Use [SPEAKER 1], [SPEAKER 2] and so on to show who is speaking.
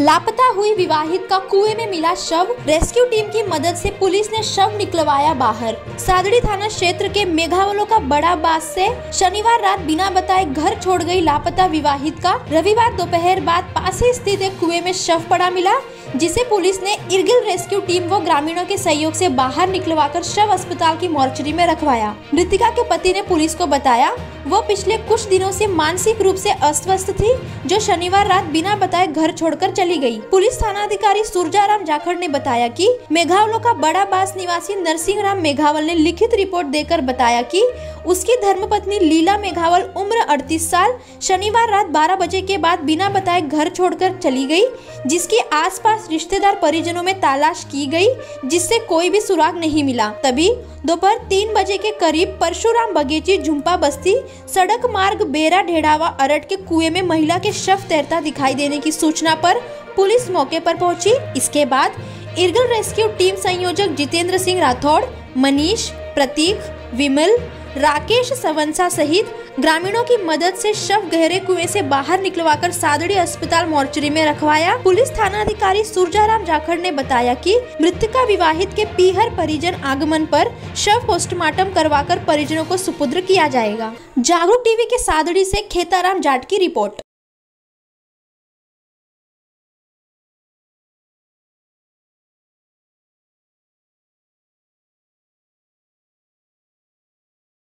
[SPEAKER 1] लापता हुई विवाहित का कुएँ में मिला शव, रेस्क्यू टीम की मदद से पुलिस ने शव निकलवाया बाहर। सादड़ी थाना क्षेत्र के मेघावलों का बड़ा बास से शनिवार रात बिना बताए घर छोड़ गई लापता विवाहित का रविवार दोपहर बाद पास ही स्थित एक कुएँ में शव पड़ा मिला, जिसे पुलिस ने इर्गिल रेस्क्यू टीम व ग्रामीणों के सहयोग से बाहर निकलवाकर शव अस्पताल की मोर्चरी में रखवाया। मृतिका के पति ने पुलिस को बताया, वो पिछले कुछ दिनों से मानसिक रूप से अस्वस्थ थी, जो शनिवार रात बिना बताए घर छोड़कर चली गई। पुलिस थाना अधिकारी सूरजाराम जाखड़ ने बताया कि मेघावलों का बड़ा बास निवासी नरसिंह राम मेघावल ने लिखित रिपोर्ट देकर बताया कि उसकी धर्मपत्नी लीला मेघावल उम्र 38 साल, शनिवार रात 12 बजे के बाद बिना बताए घर छोड़कर चली गई, जिसकी आसपास रिश्तेदार परिजनों में तलाश की गई, जिससे कोई भी सुराग नहीं मिला तभी दोपहर तीन बजे के करीब परशुराम बगीची, झुम्पा बस्ती, सड़क मार्ग, बेरा ढेड़ावा अरट के कुएँ में महिला के शव तैरता दिखाई देने की सूचना पर पुलिस मौके पर पहुँची। इसके बाद इरगल रेस्क्यू टीम संयोजक जितेंद्र सिंह राठौड़, मनीष, प्रतीक, विमल, राकेश सवंसा सहित ग्रामीणों की मदद से शव गहरे कुएँ से बाहर निकलवाकर सादड़ी अस्पताल मोर्चरी में रखवाया। पुलिस थाना अधिकारी सूरजाराम जाखड़ ने बताया कि मृतका विवाहित के पीहर परिजन आगमन पर शव पोस्टमार्टम करवाकर परिजनों को सुपुत्र किया जाएगा। जागरूक टीवी के सादड़ी से खेताराम जाट की रिपोर्ट।